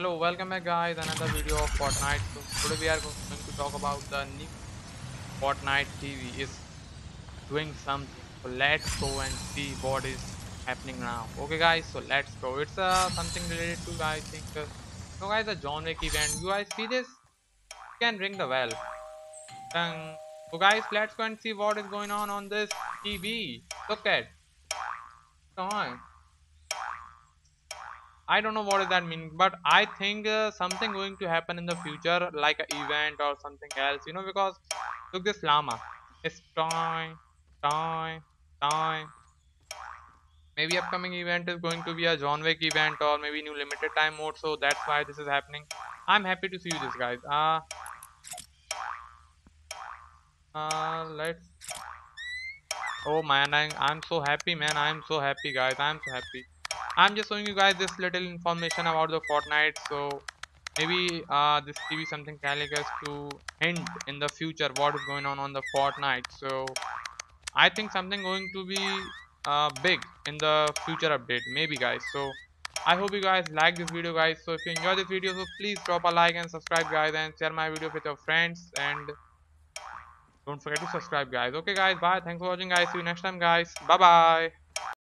Hello, welcome back guys, another video of Fortnite. So today we are going to talk about the new Fortnite TV is doing something. So let's go and see what is happening now. Okay guys, so let's go. It's uh, something related to I think. Uh, so guys, the John Wick event. You guys see this? You can ring the bell. Um, so guys, let's go and see what is going on on this TV. Look at. Come on. I don't know what does that mean, but I think uh, something going to happen in the future, like an event or something else, you know, because look this llama. It's toy, toy, toy. Maybe upcoming event is going to be a John Wick event or maybe new limited time mode, so that's why this is happening. I'm happy to see you this guys. Uh, uh let's oh man I, i'm so happy man i'm so happy guys i'm so happy i'm just showing you guys this little information about the fortnite so maybe uh this be something telling us to hint in the future what is going on on the fortnite so i think something going to be uh big in the future update maybe guys. So i hope you guys like this video guys. So if you enjoy this video so please drop a like and subscribe guys and share my video with your friends and don't forget to subscribe guys. Okay guys bye. Thanks for watching guys. See you next time guys. Bye bye